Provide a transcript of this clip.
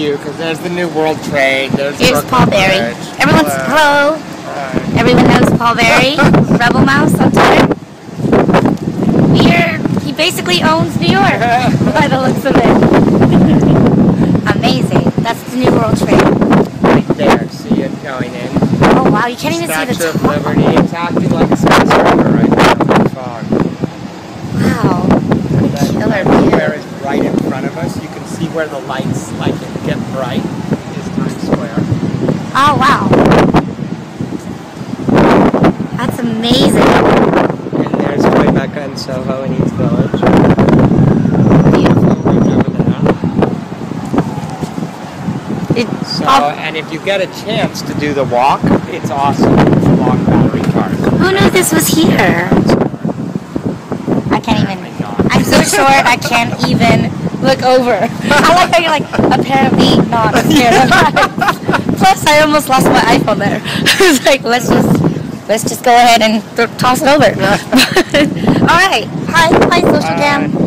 view because there's the New World Trade. There's Here's Paul Berry. Everyone's Hello. hello. Everyone knows Paul Berry, RebelMouse on Twitter. We're, he basically owns New York by the looks of it. Amazing. That's the New World Trade. Right there. See it going in. Oh wow, you can't even see Statue the of. Liberty. It's acting like a skyscraper right now the fog. Wow. That Killer view. is right in front of us. You can see where the lights like it get bright. Is Times Square. Oh wow. That's amazing. And there's Tribeca and Soho in East Village. Beautiful. Right over there. It, So, and if you get a chance to do the walk, it's awesome to walk battery cars. who knew this was here? I can't even. I'm so short, I can't even look over. I like how you're like, apparently not scared of heights. Plus, I almost lost my iPhone there. it's like, let's just, let's just go ahead and th- toss it over. All right. Hi, hi, Socialcam. Bye.